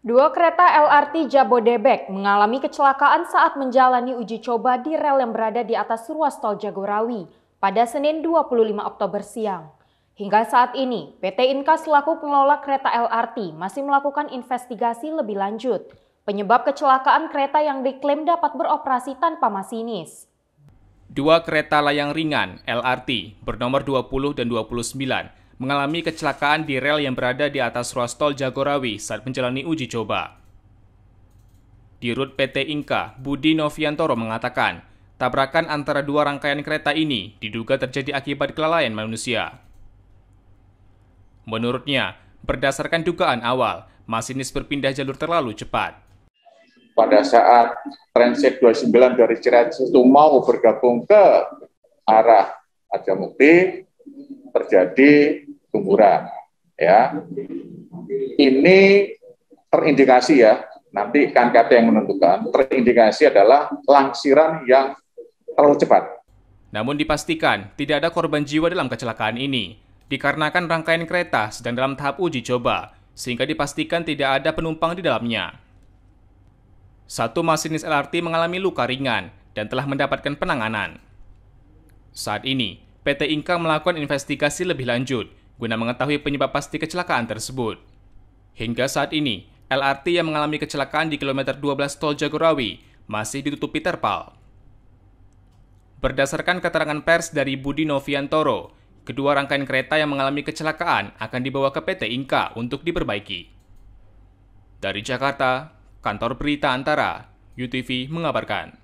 Dua kereta LRT Jabodebek mengalami kecelakaan saat menjalani uji coba di rel yang berada di atas ruas tol Jagorawi pada Senin 25 Oktober siang. Hingga saat ini, PT Inka selaku pengelola kereta LRT masih melakukan investigasi lebih lanjut penyebab kecelakaan kereta yang diklaim dapat beroperasi tanpa masinis. Dua kereta layang ringan LRT bernomor 20 dan 29 mengalami kecelakaan di rel yang berada di atas ruas tol Jagorawi saat menjalani uji coba. Di rut PT Inka, Budi Noviantoro mengatakan, tabrakan antara dua rangkaian kereta ini diduga terjadi akibat kelalaian manusia. Menurutnya, berdasarkan dugaan awal, masinis berpindah jalur terlalu cepat. Pada saat transit 29 dari Ciracas itu mau bergabung ke arah Mukti, terjadi tumburan ya ini terindikasi ya nanti KNKT yang menentukan terindikasi adalah langsiran yang terlalu cepat. Namun dipastikan tidak ada korban jiwa dalam kecelakaan ini dikarenakan rangkaian kereta sedang dalam tahap uji coba sehingga dipastikan tidak ada penumpang di dalamnya. Satu masinis LRT mengalami luka ringan dan telah mendapatkan penanganan. Saat ini, PT Inka melakukan investigasi lebih lanjut guna mengetahui penyebab pasti kecelakaan tersebut. Hingga saat ini, LRT yang mengalami kecelakaan di kilometer 12 Tol Jagorawi masih ditutupi terpal. Berdasarkan keterangan pers dari Budi Noviantoro, kedua rangkaian kereta yang mengalami kecelakaan akan dibawa ke PT Inka untuk diperbaiki. Dari Jakarta, Kantor Berita Antara, UTV mengabarkan.